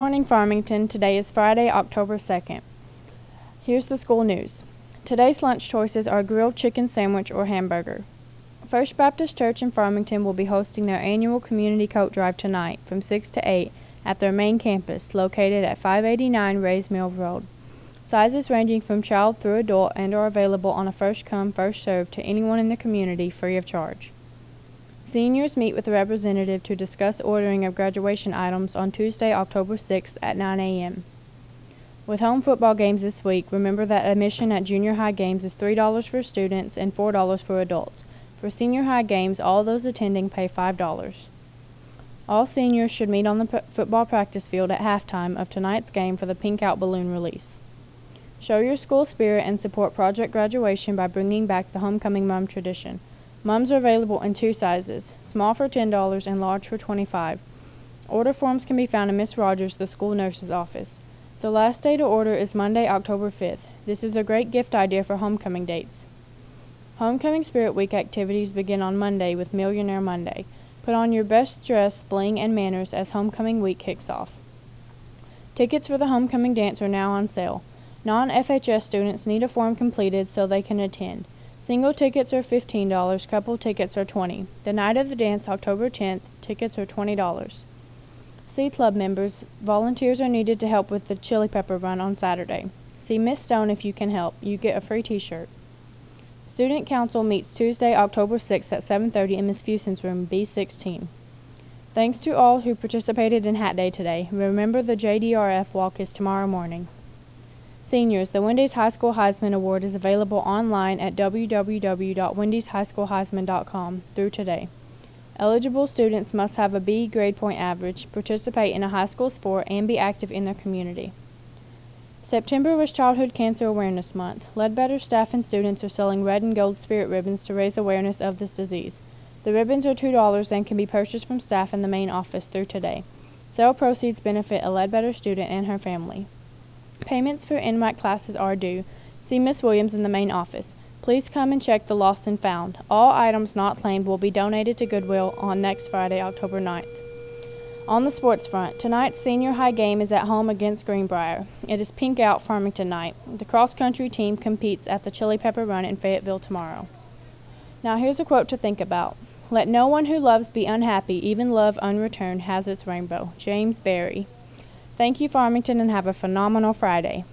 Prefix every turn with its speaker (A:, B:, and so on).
A: Morning Farmington. Today is Friday, October 2nd. Here's the school news. Today's lunch choices are grilled chicken sandwich or hamburger. First Baptist Church in Farmington will be hosting their annual community coat drive tonight from 6 to 8 at their main campus located at 589 Rheas Mill Road. Sizes ranging from child through adult and are available on a first come first served to anyone in the community free of charge. Seniors meet with a representative to discuss ordering of graduation items on Tuesday, October 6th at 9 a.m. With home football games this week, remember that admission at junior high games is $3 for students and $4 for adults. For senior high games, all those attending pay $5. All seniors should meet on the p- football practice field at halftime of tonight's game for the pink out balloon release. Show your school spirit and support Project Graduation by bringing back the homecoming mum tradition. Mums are available in two sizes, small for $10 and large for 25 Order forms can be found in Miss Rogers, the school nurse's office. The last day to order is Monday, October 5th. This is a great gift idea for homecoming dates. Homecoming Spirit Week activities begin on Monday with Millionaire Monday. Put on your best dress, bling, and manners as homecoming week kicks off. Tickets for the homecoming dance are now on sale. Non FHS students need a form completed so they can attend. Single tickets are $15, couple tickets are 20. The night of the dance, October 10th, tickets are $20. See Club members, volunteers are needed to help with the Chili Pepper Run on Saturday. See Miss Stone if you can help. You get a free t-shirt. Student Council meets Tuesday, October 6th at 7:30 in Miss Fuson's room B16. Thanks to all who participated in Hat Day today. Remember the JDRF walk is tomorrow morning. Seniors, the Wendy's High School Heisman Award is available online at www.wendyshighschoolheisman.com through today. Eligible students must have a B grade point average, participate in a high school sport, and be active in their community. September was Childhood Cancer Awareness Month. Ledbetter staff and students are selling red and gold spirit ribbons to raise awareness of this disease. The ribbons are $2 and can be purchased from staff in the main office through today. Sale proceeds benefit a Ledbetter student and her family. Payments for NWAC classes are due. See Miss Williams in the main office. Please come and check the lost and found. All items not claimed will be donated to Goodwill on next Friday, October 9th. On the sports front, tonight's senior high game is at home against Greenbrier. It is pink out Farmington night. The cross country team competes at the Chili Pepper Run in Fayetteville tomorrow. Now here's a quote to think about. Let no one who loves be unhappy, even love unreturned has its rainbow. James Barrie. Thank you, Farmington, and have a phenomenal Friday.